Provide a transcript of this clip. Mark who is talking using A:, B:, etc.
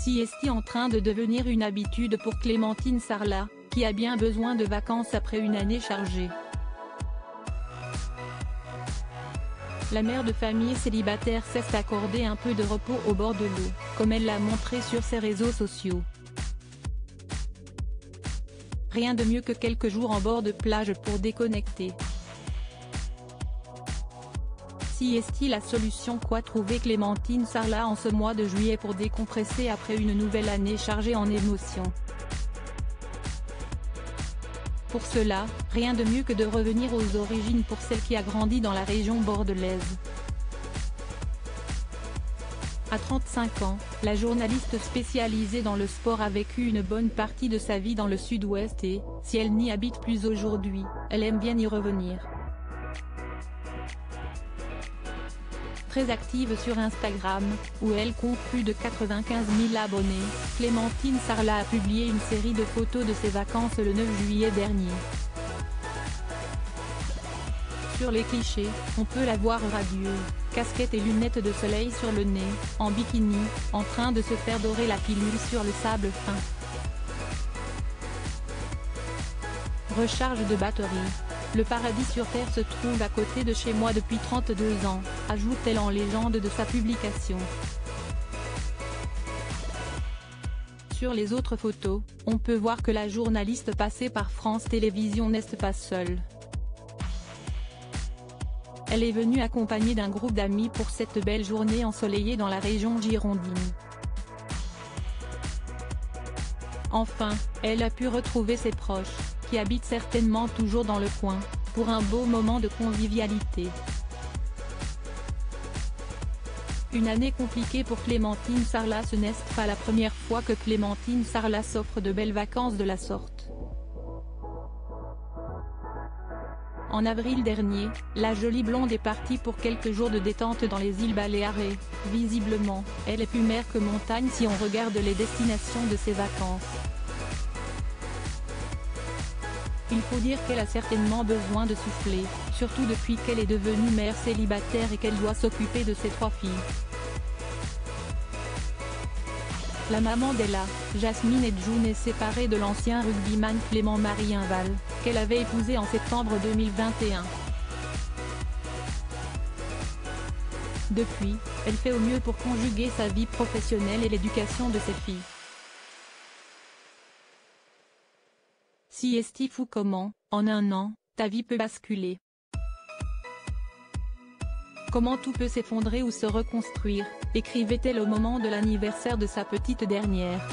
A: Siesti en train de devenir une habitude pour Clémentine Sarlat, qui a bien besoin de vacances après une année chargée. La mère de famille célibataire cesse d'accorder un peu de repos au bord de l'eau, comme elle l'a montré sur ses réseaux sociaux. Rien de mieux que quelques jours en bord de plage pour déconnecter. Est-il la solution? Quoi trouver? Clémentine Sarlat en ce mois de juillet pour décompresser après une nouvelle année chargée en émotions Pour cela, rien de mieux que de revenir aux origines pour celle qui a grandi dans la région bordelaise. À 35 ans, la journaliste spécialisée dans le sport a vécu une bonne partie de sa vie dans le sud-ouest et, si elle n'y habite plus aujourd'hui, elle aime bien y revenir. Très active sur Instagram, où elle compte plus de 95 000 abonnés, Clémentine Sarlat a publié une série de photos de ses vacances le 9 juillet dernier. Sur les clichés, on peut la voir radieuse, casquette et lunettes de soleil sur le nez, en bikini, en train de se faire dorer la pilule sur le sable fin. Recharge de batterie. Le paradis sur Terre se trouve à côté de chez moi depuis 32 ans, ajoute-t-elle en légende de sa publication. Sur les autres photos, on peut voir que la journaliste passée par France Télévisions n'est pas seule. Elle est venue accompagnée d'un groupe d'amis pour cette belle journée ensoleillée dans la région girondine. Enfin, elle a pu retrouver ses proches qui habite certainement toujours dans le coin, pour un beau moment de convivialité. Une année compliquée pour Clémentine Sarlat ce n'est pas la première fois que Clémentine Sarlat s'offre de belles vacances de la sorte. En avril dernier, la jolie blonde est partie pour quelques jours de détente dans les îles Baléares visiblement, elle est plus mer que montagne si on regarde les destinations de ses vacances. Il faut dire qu'elle a certainement besoin de souffler, surtout depuis qu'elle est devenue mère célibataire et qu'elle doit s'occuper de ses trois filles. La maman d'Ella, Jasmine Edjoun est séparée de l'ancien rugbyman Clément Marie Inval, qu'elle avait épousé en septembre 2021. Depuis, elle fait au mieux pour conjuguer sa vie professionnelle et l'éducation de ses filles. Si est fou comment, en un an, ta vie peut basculer. Comment tout peut s'effondrer ou se reconstruire, écrivait-elle au moment de l'anniversaire de sa petite dernière.